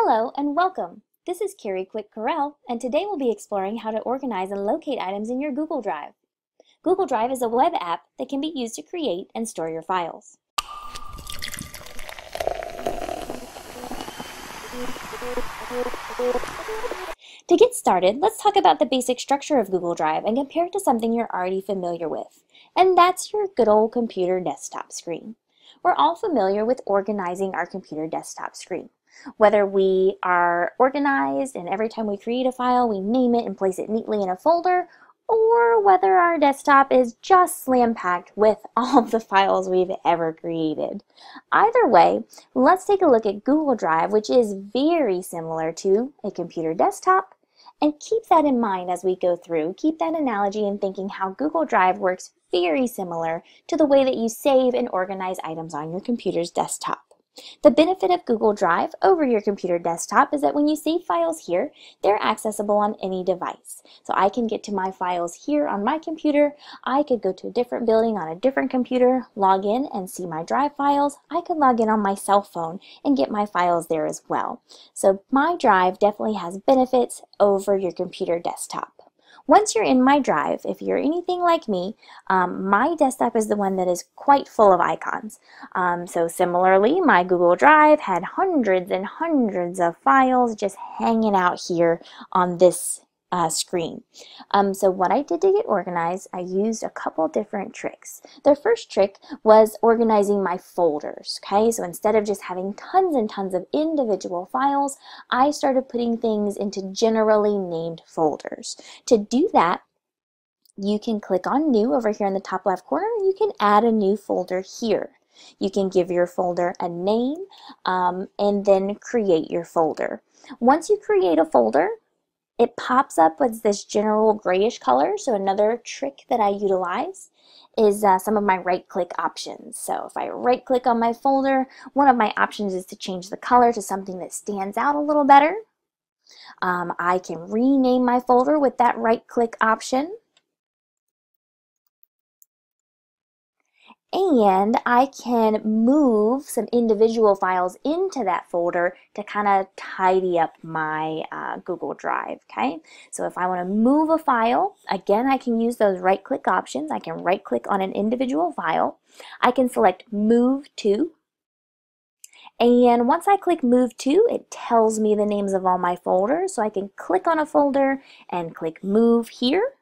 Hello and welcome. This is Carrie Quick Corral, and today we'll be exploring how to organize and locate items in your Google Drive. Google Drive is a web app that can be used to create and store your files. To get started, let's talk about the basic structure of Google Drive and compare it to something you're already familiar with, and that's your good old computer desktop screen. We're all familiar with organizing our computer desktop screen. Whether we are organized and every time we create a file, we name it and place it neatly in a folder, or whether our desktop is just slam packed with all the files we've ever created. Either way, let's take a look at Google Drive, which is very similar to a computer desktop, and keep that in mind as we go through. Keep that analogy in thinking how Google Drive works very similar to the way that you save and organize items on your computer's desktop. The benefit of Google Drive over your computer desktop is that when you save files here, they're accessible on any device. So I can get to my files here on my computer. I could go to a different building on a different computer, log in and see my Drive files. I could log in on my cell phone and get my files there as well. So my Drive definitely has benefits over your computer desktop. Once you're in my drive, if you're anything like me, um, my desktop is the one that is quite full of icons. Um, so similarly, my Google Drive had hundreds and hundreds of files just hanging out here on this uh, screen. Um, so what I did to get organized, I used a couple different tricks. The first trick was organizing my folders, okay? So instead of just having tons and tons of individual files, I started putting things into generally named folders. To do that, you can click on New over here in the top left corner. You can add a new folder here. You can give your folder a name um, and then create your folder. Once you create a folder, it pops up with this general grayish color. So another trick that I utilize is uh, some of my right click options. So if I right click on my folder, one of my options is to change the color to something that stands out a little better. Um, I can rename my folder with that right click option. And I can move some individual files into that folder to kind of tidy up my uh, Google Drive, okay? So if I want to move a file, again, I can use those right-click options. I can right-click on an individual file. I can select Move To, and once I click Move To, it tells me the names of all my folders, so I can click on a folder and click Move here,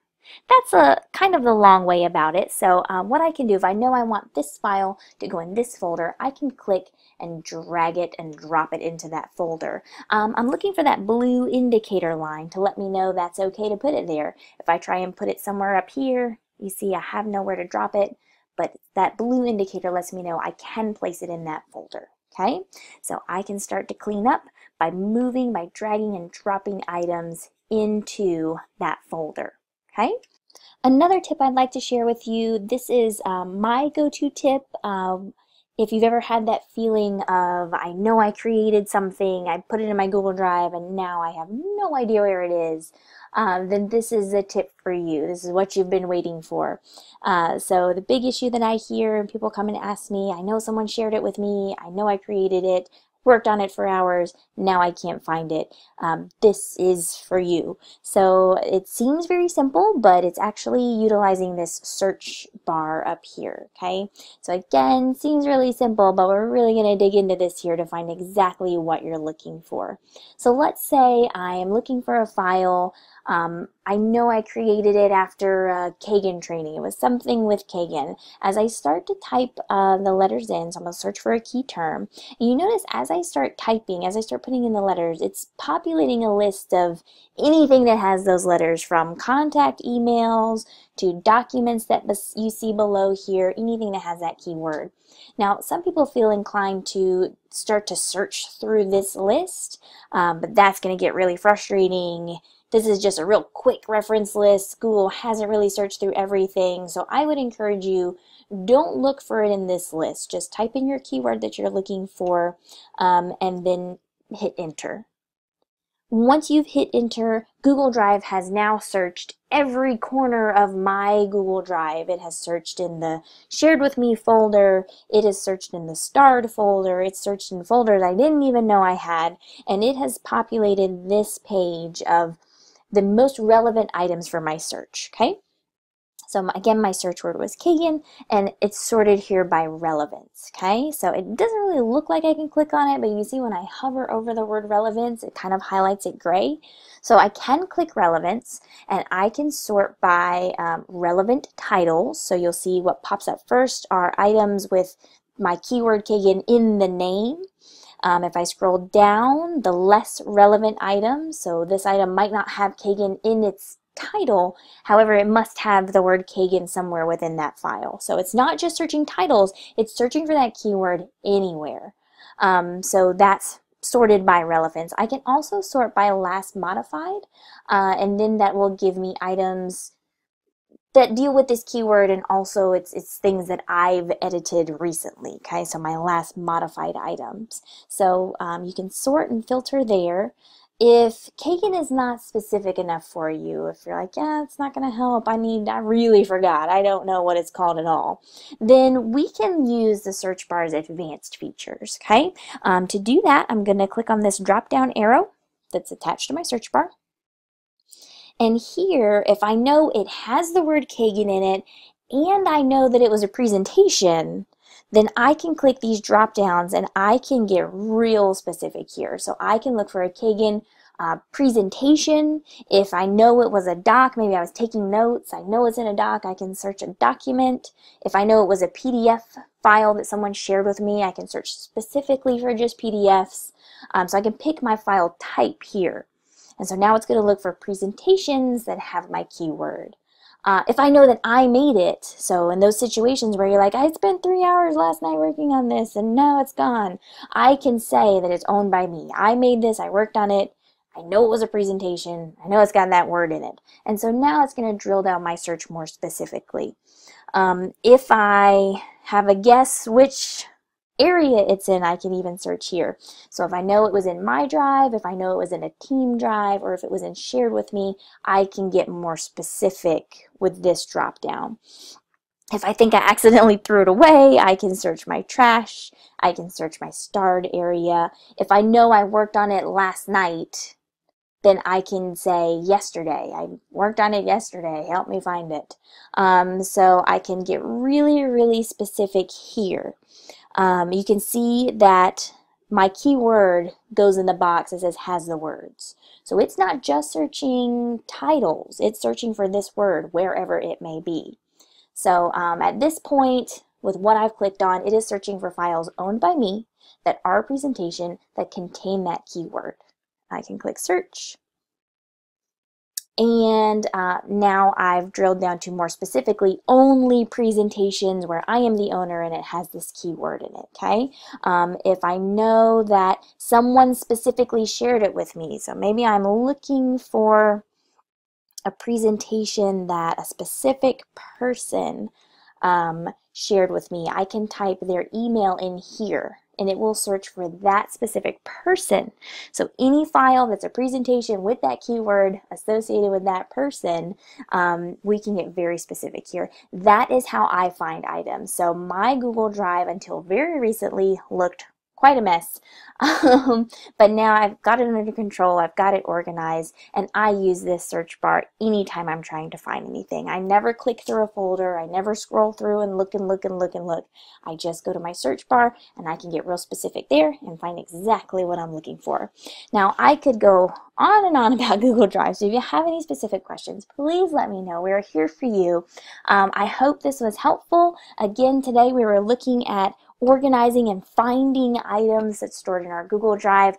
that's a kind of the long way about it. So um, what I can do, if I know I want this file to go in this folder, I can click and drag it and drop it into that folder. Um, I'm looking for that blue indicator line to let me know that's okay to put it there. If I try and put it somewhere up here, you see I have nowhere to drop it, but that blue indicator lets me know I can place it in that folder. Okay, so I can start to clean up by moving, by dragging and dropping items into that folder. Okay. Another tip I'd like to share with you, this is um, my go-to tip. Um, if you've ever had that feeling of, I know I created something, I put it in my Google Drive, and now I have no idea where it is, um, then this is a tip for you. This is what you've been waiting for. Uh, so the big issue that I hear, and people come and ask me, I know someone shared it with me, I know I created it, worked on it for hours, now I can't find it. Um, this is for you. So it seems very simple, but it's actually utilizing this search bar up here, okay? So again, seems really simple, but we're really going to dig into this here to find exactly what you're looking for. So let's say I am looking for a file um, I know I created it after uh, Kagan training. It was something with Kagan. As I start to type uh, the letters in, so I'm going to search for a key term, and you notice as I start typing, as I start putting in the letters, it's populating a list of anything that has those letters from contact emails to documents that you see below here, anything that has that keyword. Now, some people feel inclined to start to search through this list, um, but that's going to get really frustrating this is just a real quick reference list. Google hasn't really searched through everything. So I would encourage you, don't look for it in this list. Just type in your keyword that you're looking for um, and then hit enter. once you've hit enter, Google Drive has now searched every corner of my Google Drive. It has searched in the shared with me folder, it has searched in the starred folder, it's searched in folders I didn't even know I had, and it has populated this page of the most relevant items for my search, okay? So again, my search word was Kagan, and it's sorted here by relevance, okay? So it doesn't really look like I can click on it, but you see when I hover over the word relevance, it kind of highlights it gray. So I can click relevance, and I can sort by um, relevant titles. So you'll see what pops up first are items with my keyword Kagan in the name. Um, if I scroll down, the less relevant items, so this item might not have Kagan in its title. However, it must have the word Kagan somewhere within that file. So it's not just searching titles, it's searching for that keyword anywhere. Um, so that's sorted by relevance. I can also sort by last modified, uh, and then that will give me items that deal with this keyword and also it's it's things that I've edited recently okay? So my last modified items. So um, you can sort and filter there. If Kagan is not specific enough for you, if you're like, yeah, it's not going to help, I need, I really forgot, I don't know what it's called at all, then we can use the search bar's advanced features, okay? Um, to do that, I'm going to click on this drop down arrow that's attached to my search bar. And here, if I know it has the word Kagan in it, and I know that it was a presentation, then I can click these drop downs and I can get real specific here. So I can look for a Kagan uh, presentation. If I know it was a doc, maybe I was taking notes, I know it's in a doc, I can search a document. If I know it was a PDF file that someone shared with me, I can search specifically for just PDFs. Um, so I can pick my file type here. And so now it's going to look for presentations that have my keyword. Uh, if I know that I made it, so in those situations where you're like, I spent three hours last night working on this and now it's gone, I can say that it's owned by me. I made this, I worked on it, I know it was a presentation, I know it's got that word in it. And so now it's going to drill down my search more specifically. Um, if I have a guess which area it's in, I can even search here. So if I know it was in my drive, if I know it was in a team drive, or if it was in shared with me, I can get more specific with this drop down. If I think I accidentally threw it away, I can search my trash. I can search my starred area. If I know I worked on it last night, then I can say yesterday. I worked on it yesterday. Help me find it. Um, so I can get really, really specific here um, you can see that my keyword goes in the box that says has the words. So it's not just searching titles, it's searching for this word wherever it may be. So um, at this point, with what I've clicked on, it is searching for files owned by me that are presentation that contain that keyword. I can click search. And uh, now I've drilled down to more specifically only presentations where I am the owner and it has this keyword in it, okay? Um, if I know that someone specifically shared it with me, so maybe I'm looking for a presentation that a specific person um, shared with me, I can type their email in here and it will search for that specific person. So any file that's a presentation with that keyword associated with that person, um, we can get very specific here. That is how I find items. So my Google Drive until very recently looked quite a mess. Um, but now I've got it under control, I've got it organized, and I use this search bar anytime I'm trying to find anything. I never click through a folder, I never scroll through and look and look and look and look. I just go to my search bar and I can get real specific there and find exactly what I'm looking for. Now I could go on and on about Google Drive, so if you have any specific questions, please let me know. We're here for you. Um, I hope this was helpful. Again, today we were looking at organizing and finding items that's stored in our Google Drive.